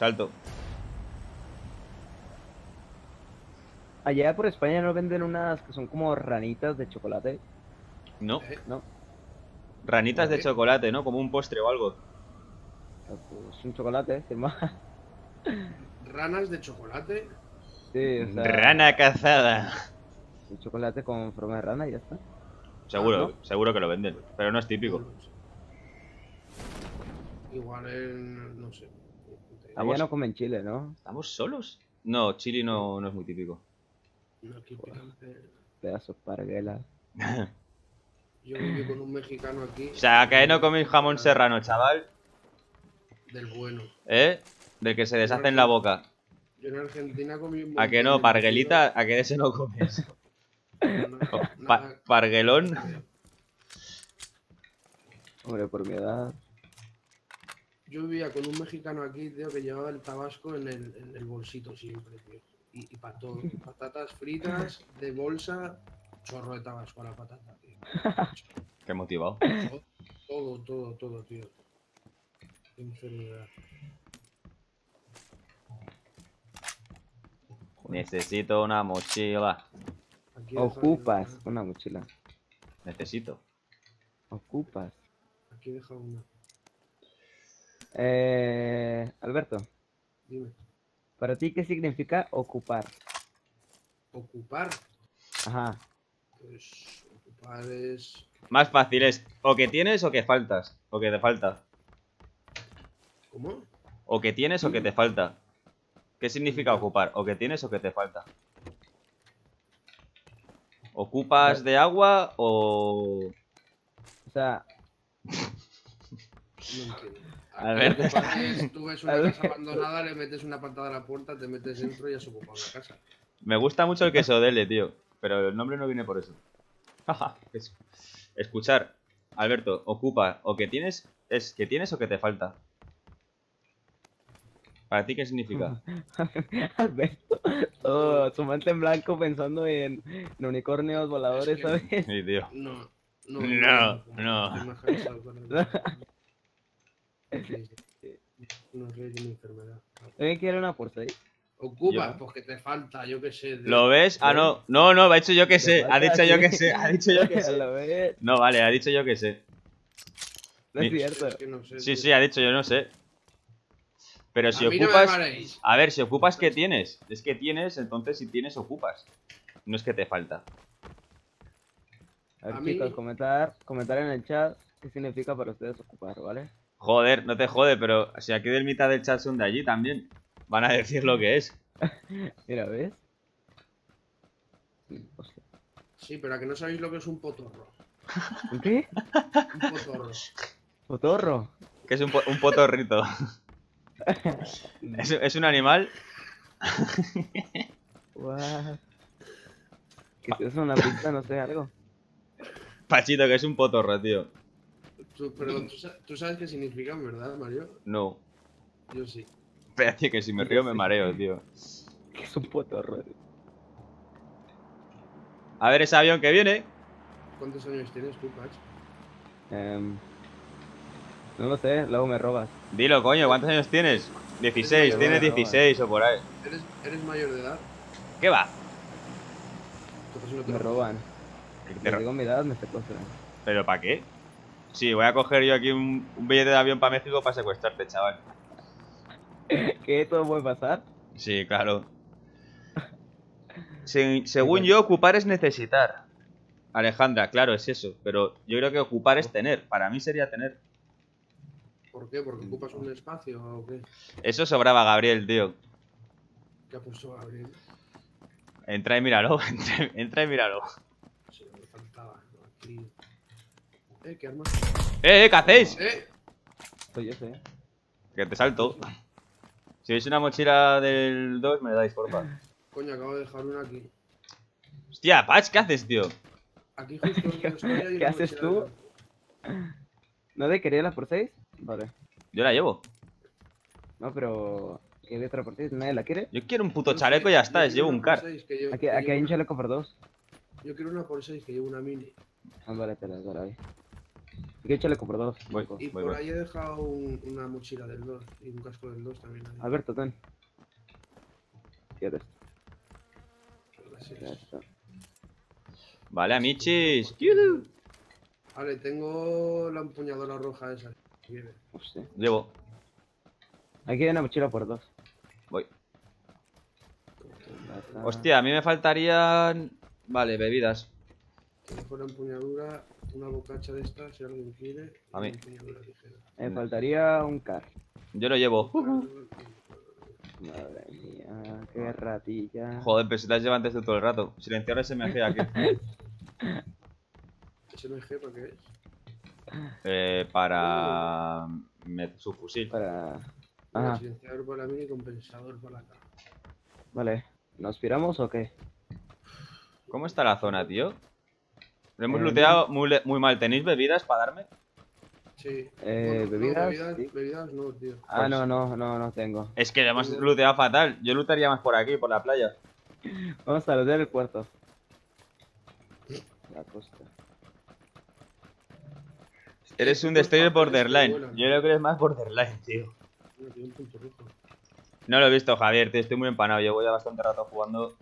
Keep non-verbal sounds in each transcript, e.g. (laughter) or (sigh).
Salto. Allá por España no venden unas que son como ranitas de chocolate, No. ¿Eh? ¿no? Ranitas de chocolate, ¿no? Como un postre o algo. Sea, Pues un chocolate, sin más. Ranas de chocolate. Sí, o sea, Rana cazada. un chocolate con forma de rana y ya está. Seguro, ¿no? seguro que lo venden. Pero no es típico. Igual en. No sé. Allá no comen chile, ¿no? ¿Estamos solos? No, chili no, no es muy típico. No, aquí picante. Pedazos parguela. (laughs) Yo viví con un mexicano aquí. O sea, que no coméis jamón serrano, chaval. Del bueno. ¿Eh? Del que se deshace en la boca. Yo en Argentina comí un ¿A que no? Parguelita, ¿a que de ese no comes? No, (laughs) Pa- parguelón. Hombre, por mi edad. Yo vivía con un mexicano aquí, tío, que llevaba el tabasco en el, en el bolsito siempre, tío. Y, para todo. Patatas fritas de bolsa, chorro de tabasco a la patata, tío. (laughs) Qué motivado. Todo, todo, todo, tío. Qué enfermedad. Necesito una mochila. Aquí Ocupas una, una mochila. Necesito. Ocupas. Aquí he dejado una. Eh, Alberto, Dime. ¿para ti qué significa ocupar? Ocupar. Ajá. Pues ocupar es. Más fácil es o que tienes o que faltas. O que te falta. ¿Cómo? O que tienes o que te falta. ¿Qué significa ocupar? O que tienes o que te falta. ¿Ocupas de agua o...? O sea, (laughs) No entiendo. A ver. Tú ves A una ver. casa abandonada, le metes una patada a la puerta, te metes dentro y has ocupado la casa. Me gusta mucho el queso dele, tío. Pero el nombre no viene por eso. Escuchar. Alberto, ocupa. O que tienes... Es que tienes o que te falta. ¿Para ti qué significa? Alberto, todo su mente en blanco pensando en, en unicornios voladores, Es que- ¿sabes? Sí, tío. No, no, No, no. Estoy más cansado con el- Sí, sí. No es de mi enfermedad. ¿Alguien quiere una por seis? Ocupa, Yo. pues que te falta, yo qué sé. ¿Lo ves? Ah, no. No, no, ha dicho yo que sé. Ha dicho yo que sé. Ha dicho yo (laughs) que sé. Lo ves, No, vale, ha dicho yo que sé. no es cierto. Es que no sé, Sí, tío. sí, ha dicho yo no sé. Pero si A no ocupas... A ver, si ocupas, ¿qué tienes? Es que tienes, entonces si tienes, ocupas. No es que te falta. A ver, A mí- chicos, comentar, comentar en el chat qué significa para ustedes ocupar, ¿vale? Joder, no te jode, pero si aquí del mitad del chat son de allí también, van a decir lo que es. (laughs) Mira, ¿ves? Sí, hostia. Sí, pero a que no sabéis lo que es un potorro. ¿Un qué? Un potorro. ¿Potorro? Que es un, po- un potorrito. (laughs) ¿Es, es un animal? What? Si es una pista, no sé, algo. Pachito, que es un potorro, tío. Tú, pero tú, sa- tú sabes qué significan, ¿verdad, Mario? No. Yo sí. Espera, tío, que si me río me mareo, (laughs) tío. Que es un potorro. A ver ese avión que viene. ¿Cuántos años tienes tú, Pach? Em, no lo sé, luego me robas. Dilo, coño, ¿cuántos años tienes? 16, Es tienes mayor, 16 o por ahí. ¿Eres, ¿Eres mayor de edad? ¿Qué va? Entonces no te Me roban. Que te Les ro- digo mi edad, me secuestran. ¿Pero para qué? Sí, voy a coger yo aquí un, un billete de avión para México para secuestrarte, chaval. (laughs) ¿Qué? ¿Todo puede pasar? Sí, claro. Se- (laughs) según yo, ocupar es necesitar. Alejandra, claro, es eso. Pero yo creo que ocupar es tener. Para mí sería tener. ¿Por qué? ¿Porque ocupas un espacio o qué? Eso sobraba Gabriel, tío. ¿Qué ha puesto Gabriel? Entra y míralo. (laughs) Entra, y míralo. Sí, me faltaba. Aquí. Eh, ¿qué arma? ¡Eh, eh! ¿Qué hacéis? ¡Eh! Soy yo, sé. Que te salto. Si veis una mochila del 2, me la dais, porfa. Coño, acabo de dejar una aquí. Hostia, Patch, ¿qué haces, tío? Aquí justo (laughs) ¿Qué una haces tú? ¿No de querer las por seis? Vale. Yo la llevo. No, pero... ¿Qué de otra por seis? ¿Nadie la quiere? Yo quiero un puto chaleco y ya está, llevo un car. seis, Aquí, hay un chaleco por dos. Yo quiero una por 6 que llevo una mini. Ah, vale, te daré ahí. Que échale por dos. Voy. Y Voy, por voy. ahí he dejado un- una mochila del 2 y un casco del 2 también. ahí. Alberto, ten. Fíjate. Gracias. Ya está. Vale, amichis. Vale, tengo la empuñadora roja esa. si. Hostia. Llevo. Aquí hay una mochila por dos. Voy. Hostia, a mí me faltarían... Vale, bebidas. Te dejo la empuñadura, una bocacha de estas si alguien quiere. A mí. Me faltaría un car. Yo lo llevo. Madre mía, qué ratilla. Joder, pero si te has llevado antes de todo el rato. Silenciar ese SMG aquí. (laughs) ¿SMG para qué es? Eh, para... me- su fusil. Para. Ajá, Silenciador para mí y compensador para acá. vale. ¿Nos piramos o qué? ¿Cómo está la zona, tío? Lo hemos Eh, looteado muy, mal. ¿Tenéis bebidas para darme? Sí. Eh, no, ¿bebidas? bebidas, Sí. bebidas no, tío. Ah, Pues- no, no, no, no tengo. Es que lo hemos looteado fatal. Yo lootaría más por aquí, por la playa. (laughs) Vamos a lootear el puerto. La costa. Eres un Estos destroyer que borderline. Yo creo que eres más borderline, tío. No lo he visto, Javier, tío. Estoy muy empanado. Llevo ya bastante rato jugando.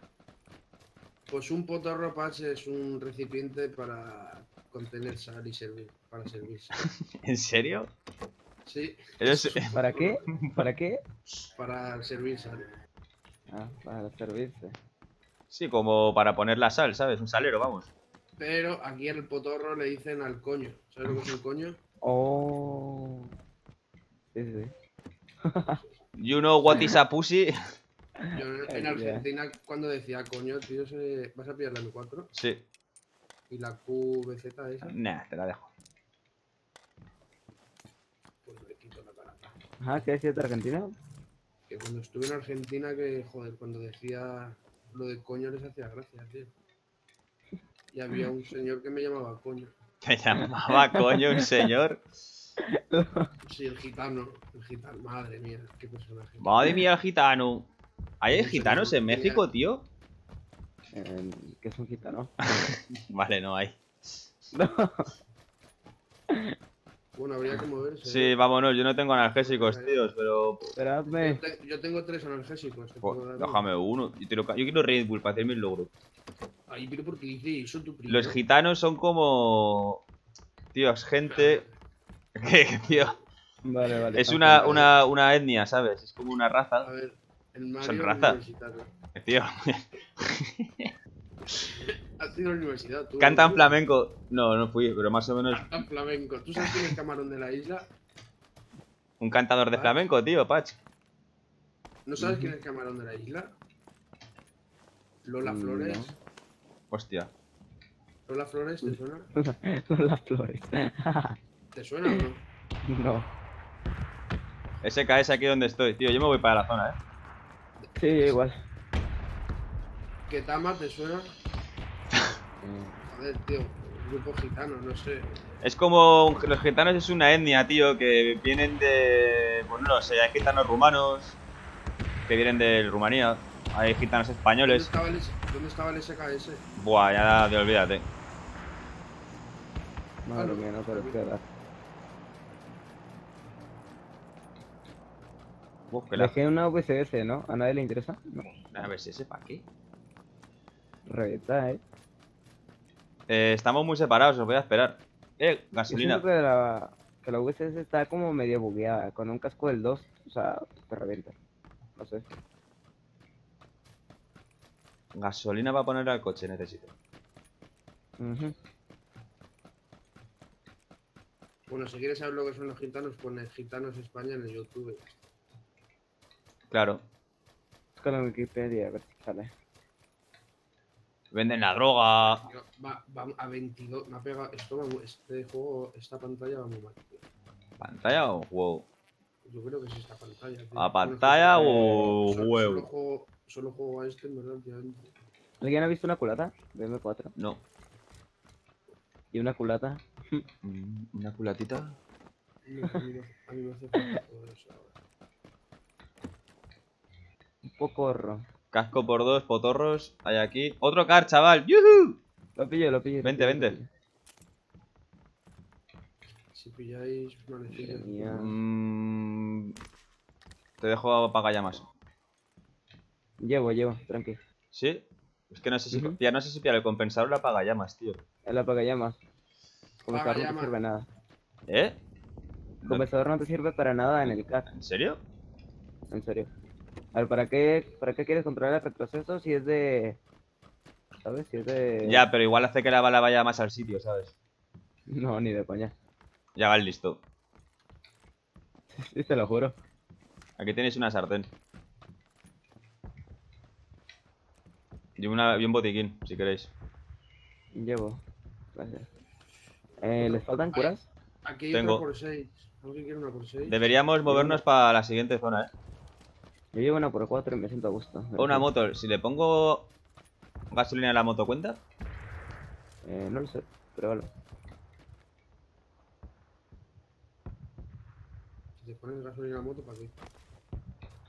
Pues un potorro patch es un recipiente para contener sal y servir, para servirse. (laughs) ¿En serio? Sí, Eres... (laughs) ¿Para qué? ¿Para qué? para servir sal. Ah, para servirse. Sí, como para poner la sal, ¿sabes? Un salero, vamos. Pero aquí el potorro le dicen al coño. ¿Sabes lo que es el coño? Oh. Sí, sí. You know what is a pussy? (laughs) Argentina cuando decía coño, tío, se... vas a pillar la M4 Sí. y la QVZ esa, Nah, te la dejo. pues le quito la cara. Ajá, ¿qué decías de Argentina? Que cuando estuve en Argentina, que joder, cuando decía lo de coño les hacía gracia, tío. Y había un señor que me llamaba coño. Te llamaba coño un señor. (laughs) Sí, el gitano. El gitano. Madre mía, qué personaje. Madre mía, el gitano. ¿Hay gitanos en México, tío? Eh, ¿Qué es un gitano? (laughs) Vale, no hay. No. Bueno, habría que moverse. Sí, ¿eh? vámonos. Yo no tengo analgésicos, tíos, pero... Yo, Esperadme. te- yo tengo tres analgésicos. te Pues, puedo dar uno. déjame uno. Yo, quiero, yo quiero Red Bull para hacer mis logros. Ay, pero porque dice eso tu primo. Los gitanos son como... Tíos, gente... (laughs) que, tío, Vale, vale. es una, una, una etnia, ¿sabes? Es como una A raza. ver, el Mario Son es raza. universitario. (laughs) Tío, (laughs) Has ido a la universidad, tú. cantan ¿no? flamenco. No, no fui, pero más o menos Cantan flamenco. ¿Tú sabes quién es Camarón de la isla? un cantador de flamenco, tío, Patch. ¿No sabes quién es Camarón de la isla? Lola Mm, Flores. no. Hostia. Lola Flores, ¿te suena? (laughs) Son las flores. ¿Te suena o no? no. SKS aquí donde estoy, tío. Yo me voy para la zona, eh. Sí, igual. ¿Ketama te suena? (laughs) Joder, tío. Grupo gitano, no sé. Es como los gitanos es una etnia, tío, que vienen de. Pues no lo sé, hay gitanos rumanos que vienen de Rumanía, hay gitanos ¿Dónde españoles. estaba el, ¿dónde estaba el SKS? Buah, ya te olvídate. Madre Claro. mía, no te lo esperas. Dejé una VCS, ¿no? ¿A nadie le interesa? No. A ver si ese para qué. Reventa, ¿eh? Eh, estamos muy separados, os voy a esperar. Eh, gasolina. que la, que la VCS está como medio bugueada. Con un casco del 2, o sea, te revienta. No sé. Gasolina para poner al coche, necesito. Bueno, si quieres saber lo que son los gitanos, pone Gitanos España en el YouTube. Claro. Búscalo en Wikipedia, a ver si sale. Venden la droga. Tío, Va, va a 22. Me ha pegado. Esto va este juego, esta pantalla va muy mal. tío. ¿Pantalla o juego? Yo creo que es esta pantalla. tío. ¿A pantalla o huevo? Solo juego, solo juego a este, en verdad, últimamente. ¿Alguien ha visto una culata de M4? No. Y una culata. Mm, ¿Una culatita? No, a mí no- a mí me hace falta todo eso ahora. Un poco ro. Casco por dos, potorros. Hay aquí. ¡Otro car, chaval! ¡Yuhu! Lo pillo, lo pillo. lo Vente, vente. pillo. Si pilláis mía. Mm, te dejo apagallamas. Llevo, llevo, tranqui. ¿Sí? Es que no sé si, ya no sé si pillar el compensador o el apagallamas, tío. El apagallamas. Compensador no te sirve nada. ¿Eh? No- Compensador no te sirve para nada en el CAC, ¿En serio? en serio. A ver, ¿para qué, ¿para qué quieres controlar el retroceso si es de... ¿Sabes? Si es de... Ya, pero igual hace que la bala vaya más al sitio, ¿sabes? (laughs) No, ni de coña. Ya va listo. Sí, te lo juro. Aquí tenéis una sartén. Y, una, y un botiquín, si queréis. Llevo. Gracias. Eh, ¿Les faltan curas? Aquí hay Tengo. otra por 6. ¿Alguien quiere una por 6? Deberíamos movernos para la siguiente zona, ¿eh? Yo llevo una por cuatro y me siento a gusto. O una moto. Si le pongo gasolina a la moto, ¿cuenta? Eh, no lo sé, pruébalo. Si te pones gasolina a la moto, ¿para qué?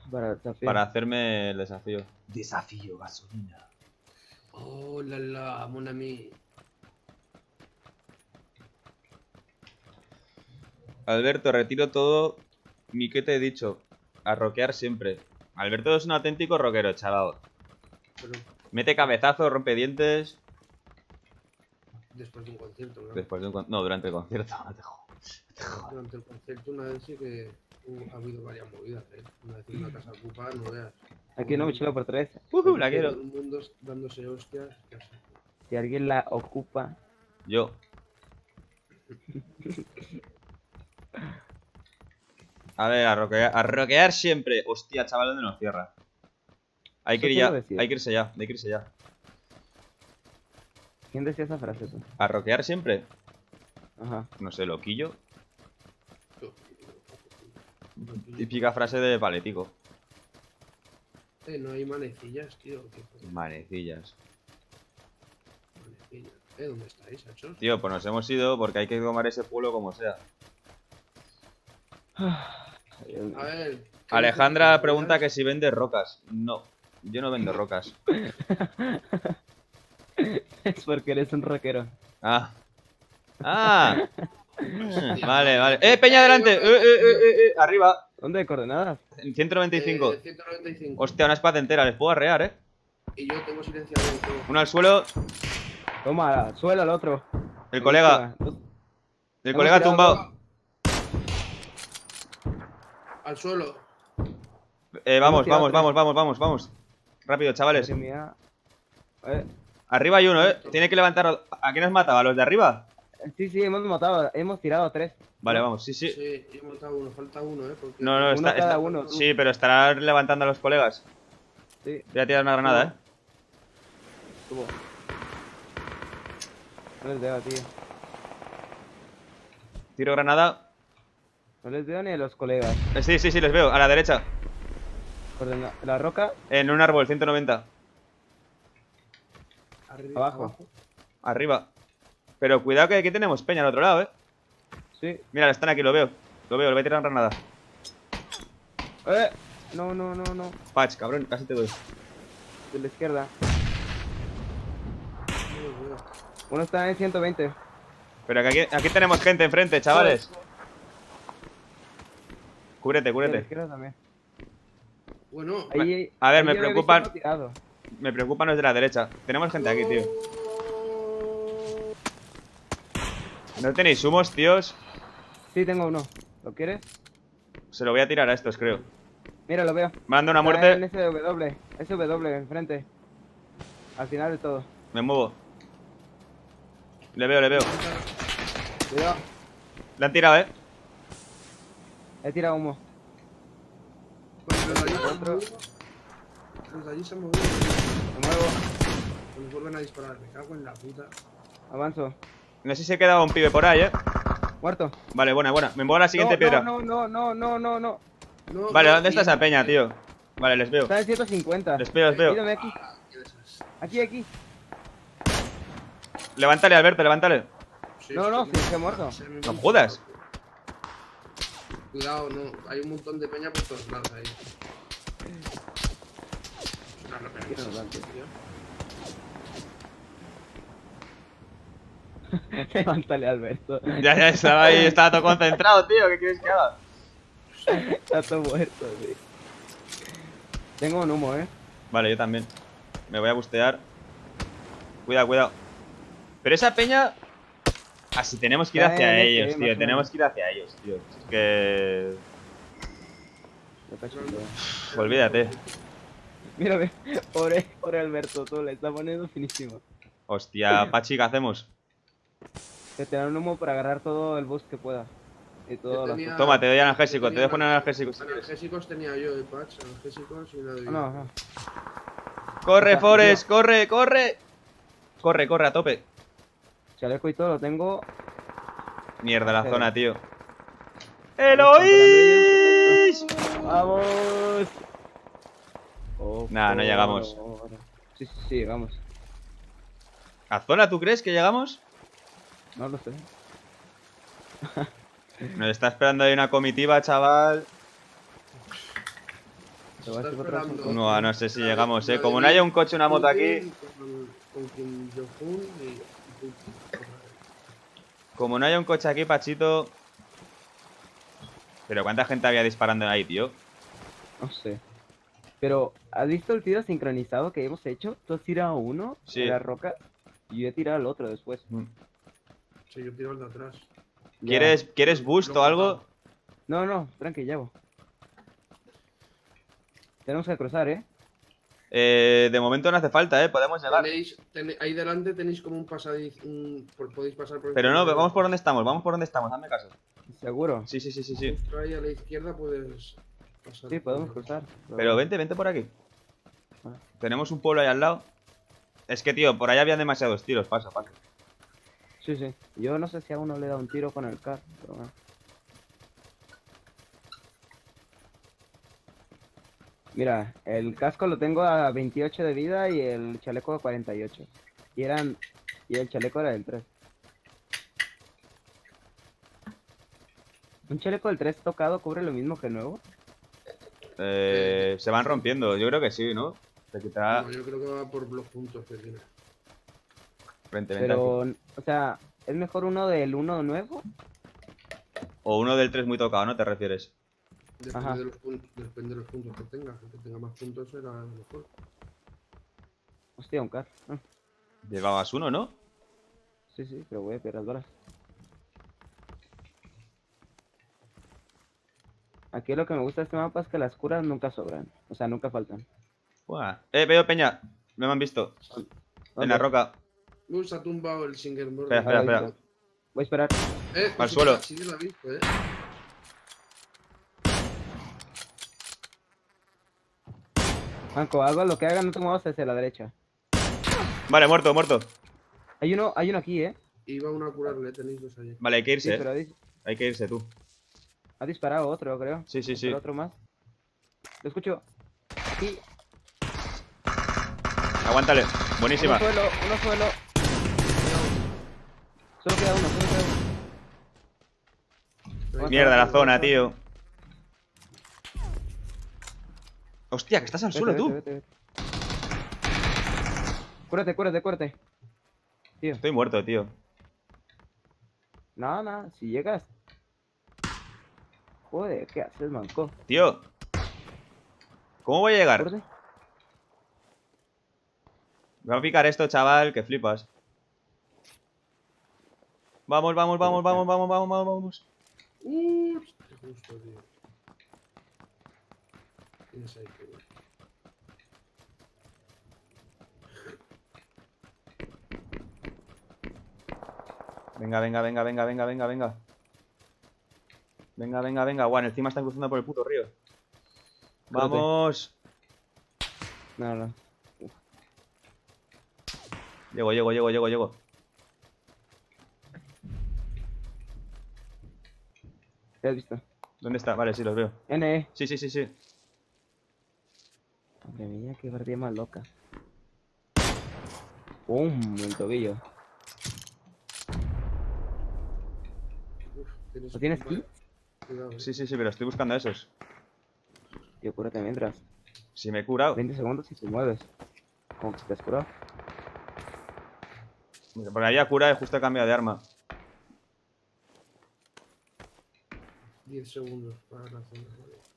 Para desafío. Para hacerme el desafío. Desafío, gasolina. Oh, la la, mon ami. Alberto, retiro todo mi que te he dicho. A rockear siempre. Alberto es un auténtico rockero, chaval. Mete cabezazo, rompe dientes. después de un concierto, ¿no? Después de un con- No, durante el concierto. (laughs) Durante el concierto una vez sí que uh, ha habido varias movidas, ¿eh? Una vez en una casa ocupada, no veas. Aquí una mochila por tres. Ujú, la quiero. Todo el mundo dándose hostias. Si alguien la ocupa, Yo. (laughs) A ver, a rockear, a rockear siempre. Hostia, chaval, ¿dónde nos cierra? Hay que ir ya, hay que irse ya, hay que irse ya. ¿quién decía esa frase tú? ¿A rockear siempre? Ajá. No sé, loquillo. Típica frase de paletico. Eh, no hay manecillas, tío. Manecillas. Manecillas. Eh, ¿dónde estáis, hachos? Tío, pues nos hemos ido porque hay que tomar ese pueblo como sea. A ver. ¿qué Alejandra pregunta que si vende rocas. No, yo no vendo rocas. (laughs) Es porque eres un rockero. Ah. Ah. Vale, vale. ¡Eh, Peña, adelante! ¡Eh, eh, eh, eh, eh! Arriba. ¿Dónde coordenadas? En 195. Eh, 195. Hostia, una espada entera. Les puedo arrear, eh. Y yo tengo silenciado el juego. Uno al suelo. Toma, suelo al otro. El colega. El colega tirado tumbado. Al suelo. Eh, vamos, vamos, vamos, vamos, vamos, vamos. Rápido, chavales. Eh, Arriba hay uno, eh. Tiene que levantar. ¿A quién has matado? ¿A los de arriba? sí, sí, hemos matado, hemos tirado a tres. Vale, vamos, sí, sí. Sí, he matado uno. Falta uno, eh. Porque No, no, está, uno. Sí, pero estará levantando a los colegas. Sí, Voy a tirar una granada, eh. No les veo, tío. Tiro granada. No les veo ni a los colegas. Eh, Sí, sí, sí, les veo. A la derecha. Coordena- La roca, En un árbol, 190. Arriba, abajo. Arriba. Pero cuidado que aquí tenemos peña al otro lado, eh. Sí. Mira, están aquí, lo veo. Lo veo, le voy a tirar granada. Eh, no, no, no, no. Patch, cabrón, casi te doy. De la izquierda. Uno está en 120. Pero que aquí, aquí tenemos gente enfrente, chavales. Cúbrete, cúbrete. también. Bueno, Ahí, A ver, ahí me preocupan-. Me preocupan los de la derecha. Tenemos gente aquí, tío. ¿No tenéis humos, tíos? Sí, tengo uno. ¿Lo quieres? Se lo voy a tirar a estos, creo. Mira, lo veo. Me dando una muerte. SW. SW, enfrente. Al final de todo. Me muevo. Le veo, le veo. Cuidado. Le han tirado, eh. He tirado humo. pues los de allí se han movido. Los de allí se han movido. Me muevo. Nos vuelven a disparar. Me cago en la puta. Avanzo. No sé si se quedaba un pibe por ahí, eh. Muerto. Vale, buena, buena. Me muevo a la siguiente no, piedra. No, no, no, no, no, no. No, Vale, ¿dónde está esa peña, tío? Vale, les veo. Está en 150. Les veo, les veo. Mírame aquí. Ah. Aquí, aquí. Levántale, Alberto, levántale. Sí, No, no, sí, ha muerto. No jodas. Cuidado, no. Hay un montón de peña por todos lados ahí. (laughs) No, no, pero tío. Levántale, Alberto. Ya, ya estaba ahí, estaba todo concentrado, tío. ¿Qué quieres que haga? (laughs) Está todo muerto, sí. Tengo un humo, eh. Vale, yo también. Me voy a bustear. Cuidado, cuidado. Pero esa peña. Así tenemos que ir hacia ellos, tío. Tenemos que ir hacia ellos, tío. Es que. Todo. Olvídate. Mira, ve, pobre, pobre Alberto, tú le está poniendo finísimo. Hostia, Pachi, ¿qué hacemos? Que te dan un humo para agarrar todo el bus que pueda. Y todo tenía- Toma, te doy analgésico. Te dejo un analgésico. Analgésicos tenía yo, eh, Patch. Analgésicos y nada de Ah, no, no. ¡Corre, Forest! ¡Corre, corre! Corre, corre, a tope. Chaleco y todo lo tengo. Mierda, la Pero- zona, tío. ¡Eloís! ¡Vamos! Oh, Nah, no llegamos. Sí, sí, sí, llegamos. ¿A zona tú crees que llegamos? No lo sé. (laughs) Nos está esperando ahí una comitiva, chaval. No, no sé si llegamos, eh. Como no haya un coche o una moto aquí. Con, con Kim Jong-un y. Como no haya un coche aquí, Pachito. Pero ¿cuánta gente había disparando ahí, tío? No sé. Pero, ¿has visto el tiro sincronizado que hemos hecho? Tú has tirado uno Sí. de la roca y yo he tirado el otro después. Sí, yo tiro el de atrás. Ya. ¿Quieres, ¿quieres boost o algo? No, no, tranqui, llevo. Tenemos que cruzar, ¿eh? Eh, de momento no hace falta, eh. Podemos llegar. Tenéis, ahí delante tenéis como un pasadizo. Un, por- podéis pasar por Pero no, vamos por donde estamos, vamos por donde estamos, hazme caso. ¿Seguro? Sí, sí, sí, sí, sí. Ahí a la izquierda puedes pasar. Sí, podemos cruzar. Pero vente, vente por aquí. Ah. Tenemos un pueblo ahí al lado. Es que, tío, por ahí había demasiados tiros, pasa, pasa. Sí, sí. Yo no sé si a uno le da un tiro con el car, pero bueno. Mira, el casco lo tengo a 28 de vida y el chaleco a 48. Y eran y el chaleco era del 3. ¿Un chaleco del 3 tocado cubre lo mismo que el nuevo? Eh, se van rompiendo, yo creo que sí, ¿no? Te quitará. No, yo creo que va por los puntos que tiene. Vente, vente Pero, o sea, ¿es mejor uno del 1 nuevo? O uno del 3 muy tocado, ¿no te refieres? Depende de, los pun- depende de los puntos que tenga. El que tenga más puntos será mejor. Hostia, un car. Ah, Llevabas uno, ¿no? sí, sí, pero voy a perder balas. Aquí lo que me gusta de este mapa es que las curas nunca sobran. O sea, nunca faltan. Buah. Eh, veo Peña. Me han visto. En la roca. Se ha tumbado el Singerboard. Espera, espera, espera. Voy a esperar. Eh, Al sí suelo. que- Sí que lo ha visto, eh. Manco, hago lo que haga, no te muevas hacia la derecha. Vale, muerto, muerto. Hay uno, hay uno aquí, eh. Iba uno a curarle, tenéis dos allí. Vale, hay que Sí, irse, pero eh. Hay que irse tú. ha disparado otro, creo. Sí, sí, sí. Otro más. Lo escucho. Sí, Aguántale. Buenísima. uno suelo, uno suelo. Solo queda uno, solo queda uno. Mierda, la zona, tío. Hostia, que estás al Vete, suelo vete, tú. vete. Cúrate, cúrate, cúrate. Tío, Estoy muerto, tío. nada, nada, si llegas. Joder, ¿qué haces, manco? Tío. ¿Cómo voy a llegar? Cúrate. Me va a picar esto, chaval, que flipas. Vamos, vamos, vamos, vamos, vamos, vamos, vamos, vamos. Uh, qué justo, tío. Tienes ahí, tío. Venga, venga, venga, venga, venga, venga, venga. Venga, venga, venga. Guau, encima están cruzando por el puto río. Vamos. No, no. Llego, llego, llego, llego, llego. ¿Te has visto? ¿Dónde está? Vale, sí, los veo. N. Sí, sí, sí, sí. Madre mía, qué partida más loca. ¡Pum! El tobillo. ¿Lo tienes aquí? Cuidado, eh. Sí, sí, sí, pero estoy buscando a esos. Tío, cúrate mientras. Si me he curado. 20 segundos y te mueves. Como que te has curado. Porque había cura y justo he cambiado de arma. 10 segundos para la zona. vale.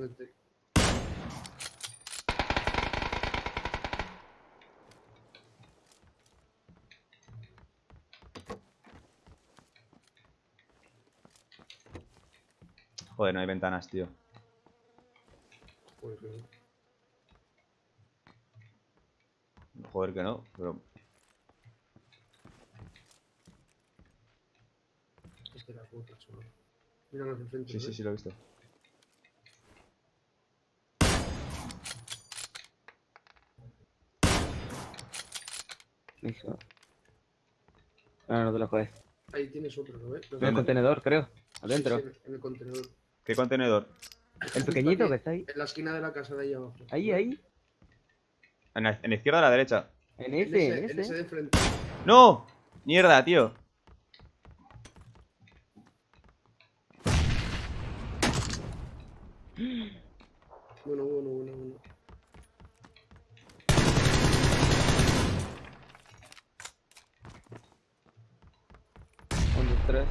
Escóndete. Joder, no hay ventanas, tío. Joder, que no. Joder que no, pero... Este era puta, chaval. Mira los de frente. Sí, sí, ¿ves? sí, lo he visto. Listo. No, no te lo jodes. Ahí tienes otro, ¿lo ves? ¿Lo En el contenedor, creo. Adentro. sí, en el contenedor. ¿Qué contenedor? El pequeñito que está ahí. En la esquina de la casa de ahí abajo. Ahí, ahí. En la, en la izquierda o a la derecha. En En ese, en ese. de frente. ¡No! ¡Mierda, tío! Bueno, bueno, bueno, bueno. Un, dos, tres.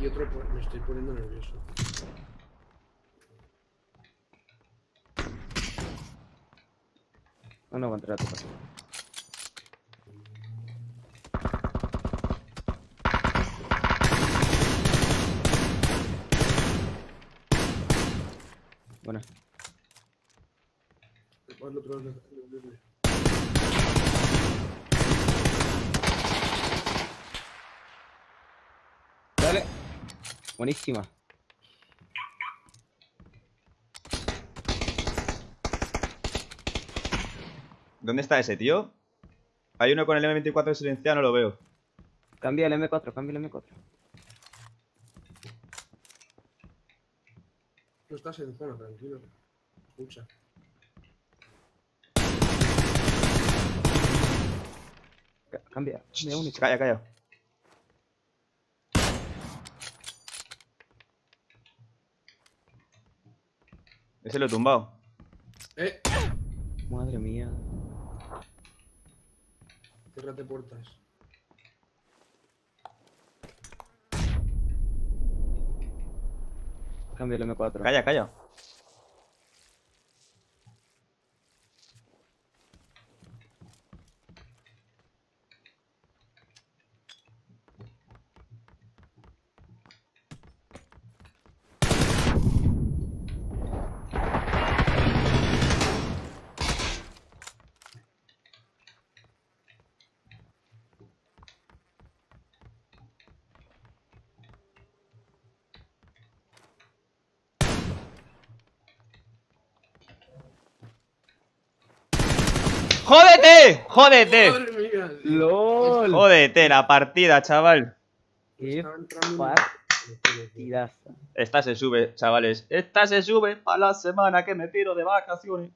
Y otro, me estoy poniendo nervioso. No, no aguantará tu paso. Bueno, Al otro lado del verde. dale. Buenísima. ¿Dónde está ese, tío? Hay uno con el M24 silenciado, no lo veo. Cambia el M4, cambia el M4. No estás en zona, tranquilo. Escucha. Ca- Cambia, cambia único. Calla, calla. Ese lo he tumbado. ¡Eh! Madre mía. Cierrate puertas. Cambia el M4. Calla, calla. ¡Jódete! ¡Jódete! LOL. ¡Jódete la partida, chaval! Qué partidaza. Esta se sube, chavales. Esta se sube para la semana que me piro de vacaciones.